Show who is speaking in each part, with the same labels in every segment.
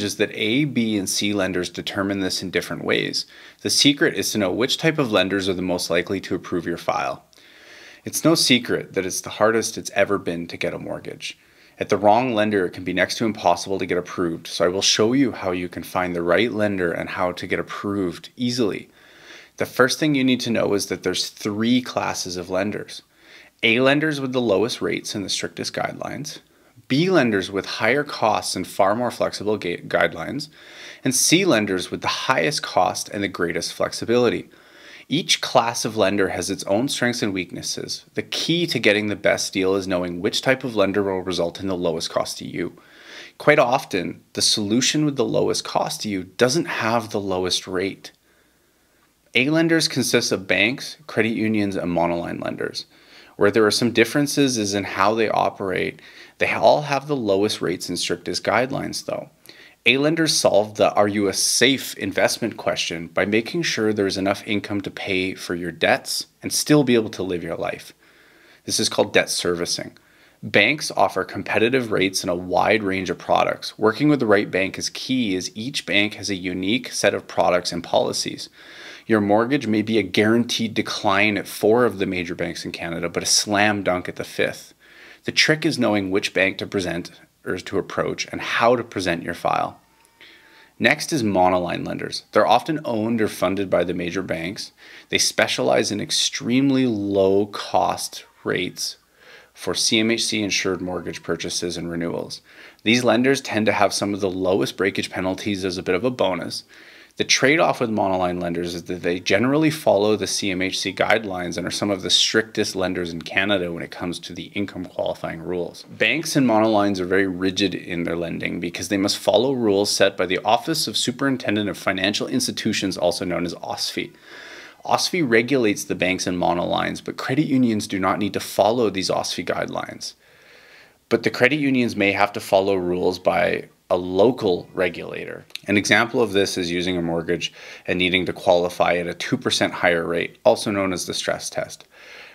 Speaker 1: is that A, B, and C lenders determine this in different ways. The secret is to know which type of lenders are the most likely to approve your file. It's no secret that it's the hardest it's ever been to get a mortgage. At the wrong lender, it can be next to impossible to get approved, so I will show you how you can find the right lender and how to get approved easily. The first thing you need to know is that there's three classes of lenders. A lenders with the lowest rates and the strictest guidelines, B lenders with higher costs and far more flexible guidelines, and C lenders with the highest cost and the greatest flexibility. Each class of lender has its own strengths and weaknesses. The key to getting the best deal is knowing which type of lender will result in the lowest cost to you. Quite often, the solution with the lowest cost to you doesn't have the lowest rate. A lenders consist of banks, credit unions, and monoline lenders. Where there are some differences is in how they operate. They all have the lowest rates and strictest guidelines, though. A lenders solve the are you a safe investment question by making sure there's enough income to pay for your debts and still be able to live your life. This is called debt servicing. Banks offer competitive rates and a wide range of products. Working with the right bank is key as each bank has a unique set of products and policies. Your mortgage may be a guaranteed decline at four of the major banks in Canada, but a slam dunk at the fifth. The trick is knowing which bank to present or to approach and how to present your file. Next is monoline lenders. They're often owned or funded by the major banks. They specialize in extremely low cost rates for CMHC insured mortgage purchases and renewals. These lenders tend to have some of the lowest breakage penalties as a bit of a bonus, the trade off with monoline lenders is that they generally follow the CMHC guidelines and are some of the strictest lenders in Canada when it comes to the income qualifying rules. Banks and monolines are very rigid in their lending because they must follow rules set by the Office of Superintendent of Financial Institutions, also known as OSFI. OSFI regulates the banks and monolines, but credit unions do not need to follow these OSFI guidelines. But the credit unions may have to follow rules by a local regulator. An example of this is using a mortgage and needing to qualify at a 2% higher rate, also known as the stress test.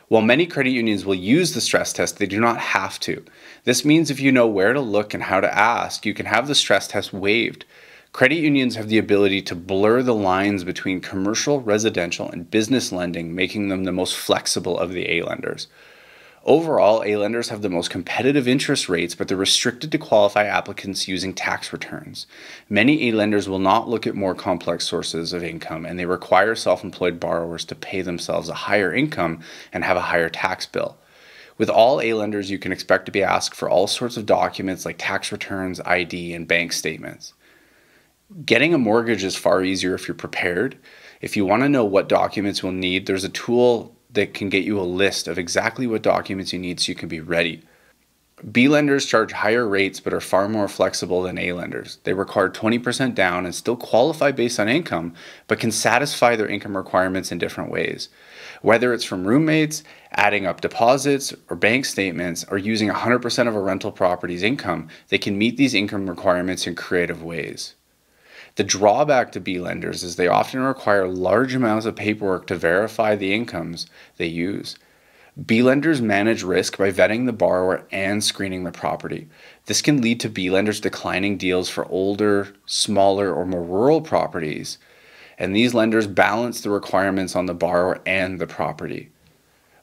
Speaker 1: While many credit unions will use the stress test, they do not have to. This means if you know where to look and how to ask, you can have the stress test waived. Credit unions have the ability to blur the lines between commercial, residential, and business lending, making them the most flexible of the A lenders. Overall, A lenders have the most competitive interest rates, but they're restricted to qualify applicants using tax returns. Many A lenders will not look at more complex sources of income, and they require self employed borrowers to pay themselves a higher income and have a higher tax bill. With all A lenders, you can expect to be asked for all sorts of documents like tax returns, ID, and bank statements. Getting a mortgage is far easier if you're prepared. If you want to know what documents you'll need, there's a tool that can get you a list of exactly what documents you need so you can be ready. B lenders charge higher rates but are far more flexible than A lenders. They require 20% down and still qualify based on income, but can satisfy their income requirements in different ways. Whether it's from roommates, adding up deposits, or bank statements, or using 100% of a rental property's income, they can meet these income requirements in creative ways. The drawback to B lenders is they often require large amounts of paperwork to verify the incomes they use. B lenders manage risk by vetting the borrower and screening the property. This can lead to B lenders declining deals for older, smaller, or more rural properties. And these lenders balance the requirements on the borrower and the property.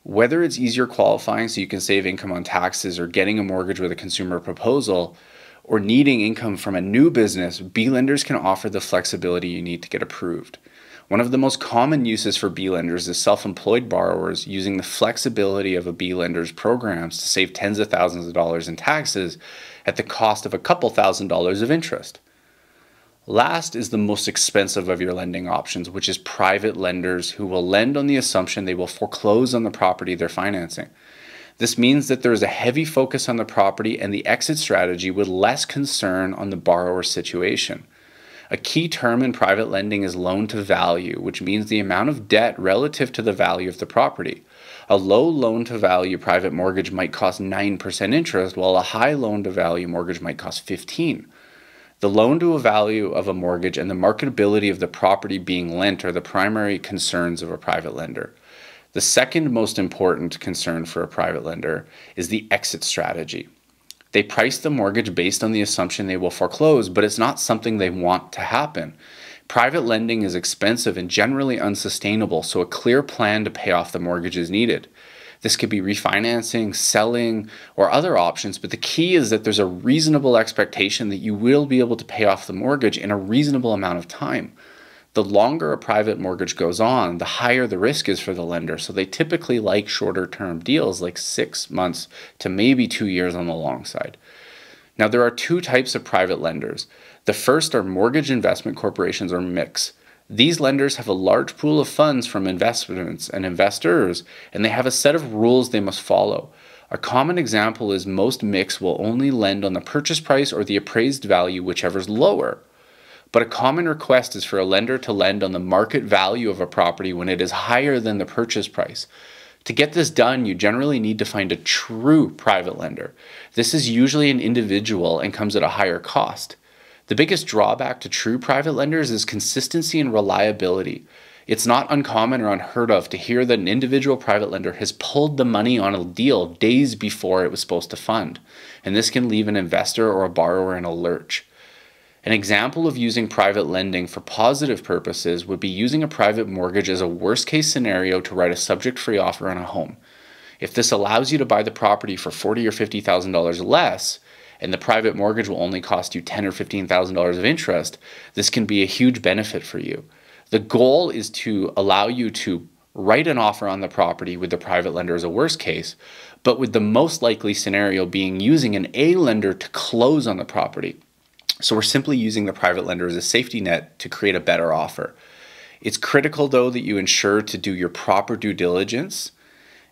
Speaker 1: Whether it's easier qualifying so you can save income on taxes or getting a mortgage with a consumer proposal, or needing income from a new business, B lenders can offer the flexibility you need to get approved. One of the most common uses for B lenders is self employed borrowers using the flexibility of a B lender's programs to save tens of thousands of dollars in taxes at the cost of a couple thousand dollars of interest. Last is the most expensive of your lending options, which is private lenders who will lend on the assumption they will foreclose on the property they're financing. This means that there is a heavy focus on the property and the exit strategy with less concern on the borrower's situation. A key term in private lending is loan to value, which means the amount of debt relative to the value of the property. A low loan to value private mortgage might cost 9% interest, while a high loan to value mortgage might cost 15. The loan to value of a mortgage and the marketability of the property being lent are the primary concerns of a private lender. The second most important concern for a private lender is the exit strategy. They price the mortgage based on the assumption they will foreclose, but it's not something they want to happen. Private lending is expensive and generally unsustainable, so a clear plan to pay off the mortgage is needed. This could be refinancing, selling, or other options, but the key is that there's a reasonable expectation that you will be able to pay off the mortgage in a reasonable amount of time. The longer a private mortgage goes on, the higher the risk is for the lender. So they typically like shorter term deals, like six months to maybe two years on the long side. Now, there are two types of private lenders. The first are mortgage investment corporations or MICs. These lenders have a large pool of funds from investments and investors, and they have a set of rules they must follow. A common example is most MICs will only lend on the purchase price or the appraised value, whichever is lower. But a common request is for a lender to lend on the market value of a property when it is higher than the purchase price. To get this done, you generally need to find a true private lender. This is usually an individual and comes at a higher cost. The biggest drawback to true private lenders is consistency and reliability. It's not uncommon or unheard of to hear that an individual private lender has pulled the money on a deal days before it was supposed to fund, and this can leave an investor or a borrower in a lurch. An example of using private lending for positive purposes would be using a private mortgage as a worst case scenario to write a subject free offer on a home. If this allows you to buy the property for forty or fifty thousand dollars less, and the private mortgage will only cost you ten or fifteen thousand dollars of interest, this can be a huge benefit for you. The goal is to allow you to write an offer on the property with the private lender as a worst case, but with the most likely scenario being using an A lender to close on the property. So we're simply using the private lender as a safety net to create a better offer. It's critical though that you ensure to do your proper due diligence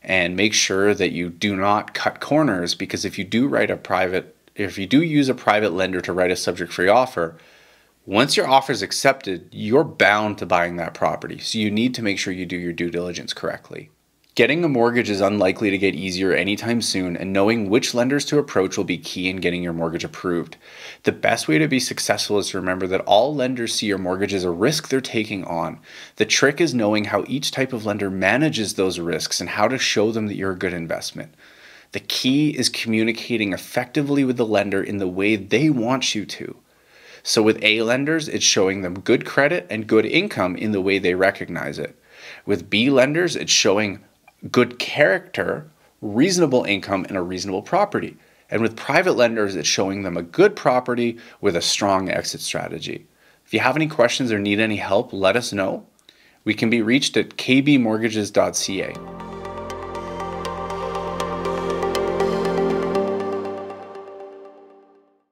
Speaker 1: and make sure that you do not cut corners because if you do write a private if you do use a private lender to write a subject free offer, once your offer is accepted, you're bound to buying that property. So you need to make sure you do your due diligence correctly. Getting a mortgage is unlikely to get easier anytime soon, and knowing which lenders to approach will be key in getting your mortgage approved. The best way to be successful is to remember that all lenders see your mortgage as a risk they're taking on. The trick is knowing how each type of lender manages those risks and how to show them that you're a good investment. The key is communicating effectively with the lender in the way they want you to. So, with A lenders, it's showing them good credit and good income in the way they recognize it. With B lenders, it's showing good character, reasonable income, and a reasonable property. And with private lenders, it's showing them a good property with a strong exit strategy. If you have any questions or need any help, let us know. We can be reached at kbmortgages.ca.